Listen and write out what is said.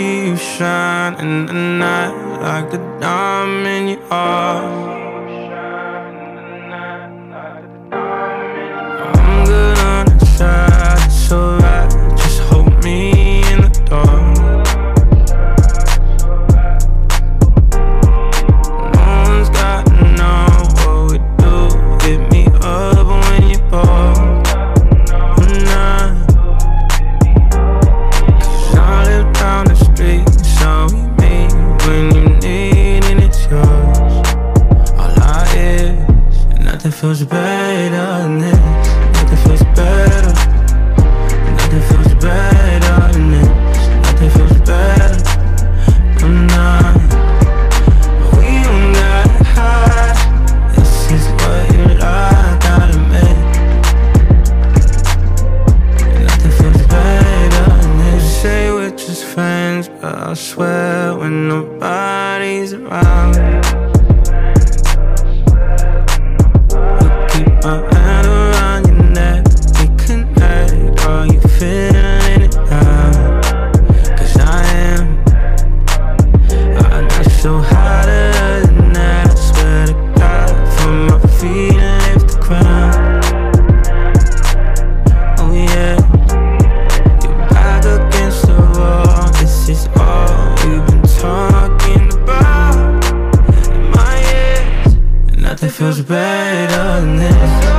see you shine in the night like a diamond you are. Nothing feels better than this. Nothing feels better. Nothing feels better than it. Nothing feels better. I'm not. We don't got high. This is what you like. Gotta make. Nothing feels better than it. Say we're just friends, but I swear when nobody's around. feels better than this.